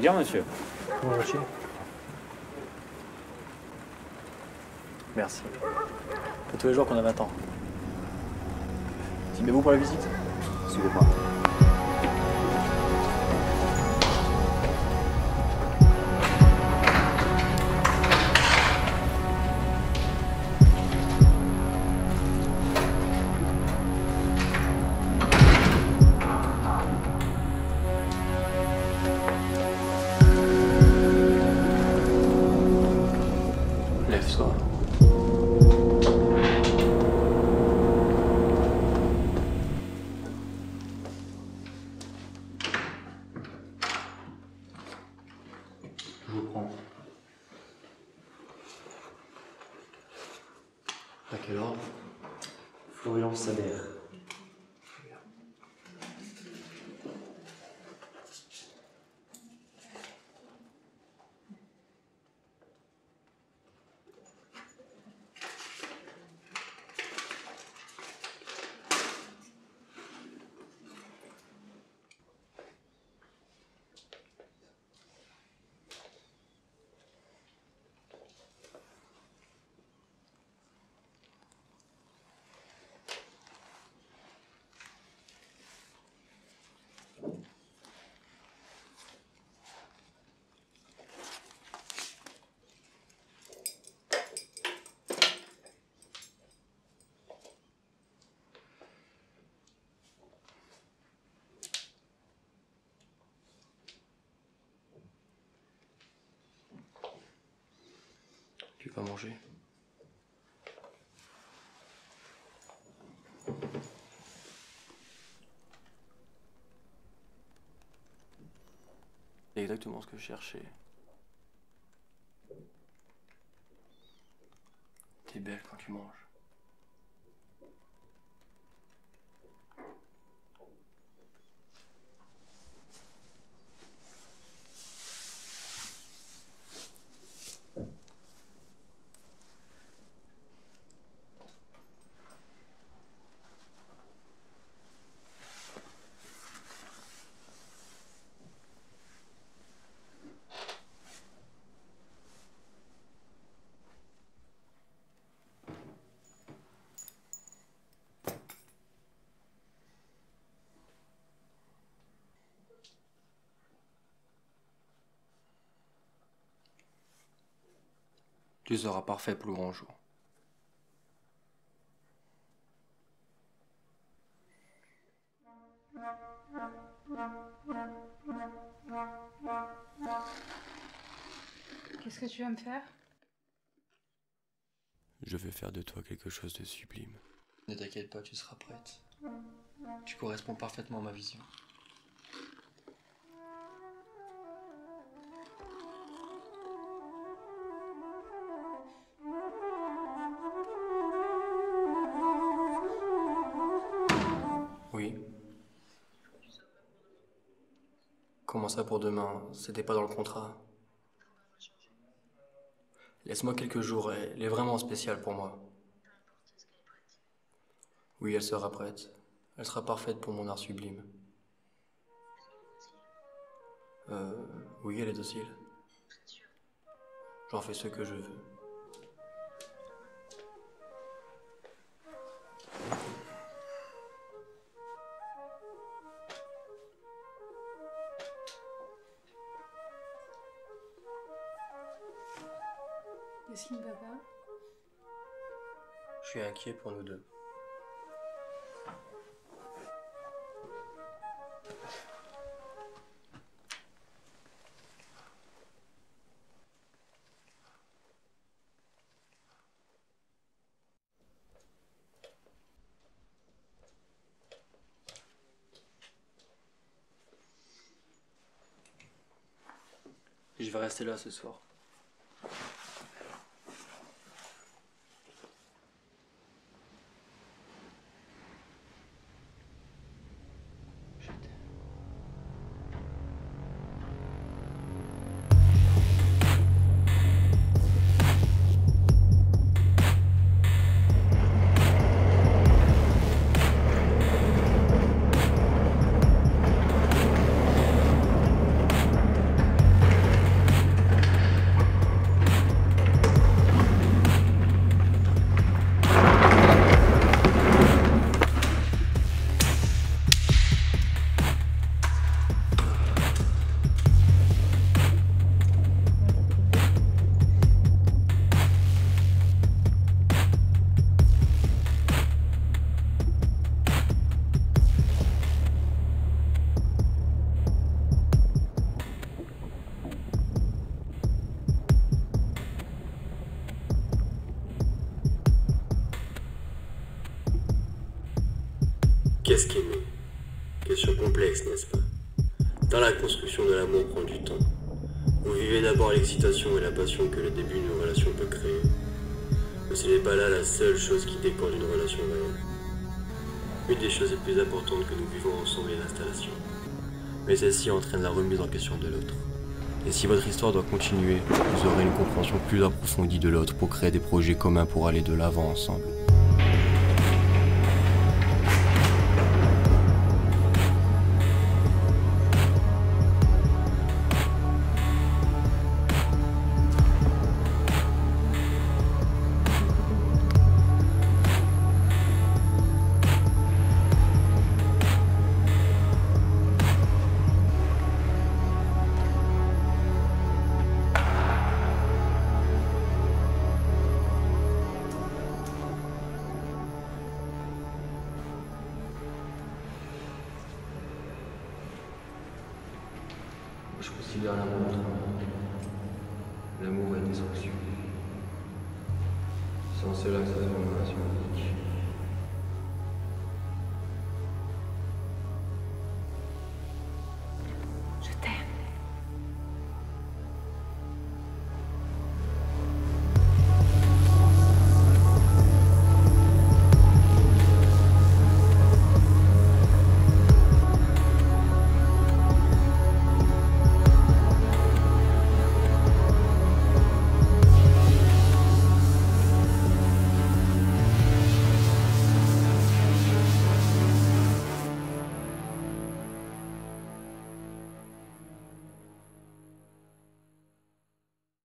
dire, monsieur. Volontiers. Merci. C'est tous les jours qu'on a 20 ans. Filmez-vous pour la visite? Suivez-moi. Lève-toi. À quel ordre Florian Sader. Manger exactement ce que je cherchais. T'es belle quand tu manges. Tu seras parfait pour le grand jour. Qu'est-ce que tu vas me faire? Je vais faire de toi quelque chose de sublime. Ne t'inquiète pas, tu seras prête. Tu corresponds parfaitement à ma vision. Comment ça pour demain? C'était pas dans le contrat. Laisse-moi quelques jours, elle est vraiment spéciale pour moi. Oui, elle sera prête. Elle sera parfaite pour mon art sublime. Euh, oui, elle est docile. J'en fais ce que je veux. Qu'est-ce qui ne va pas Je suis inquiet pour nous deux. Je vais rester là ce soir. Qu'est-ce qu'aimer Question complexe, n'est-ce pas? Dans la construction de l'amour prend du temps. Vous vivez d'abord l'excitation et la passion que le début d'une relation peut créer. Mais ce n'est pas là la seule chose qui dépend d'une relation réelle. Une des choses les plus importantes que nous vivons ensemble est l'installation. Mais celle-ci entraîne la remise en question de l'autre. Et si votre histoire doit continuer, vous aurez une compréhension plus approfondie de l'autre pour créer des projets communs pour aller de l'avant ensemble. Je considère l'amour. L'amour est destruction. Sans cela, serait une relation unique.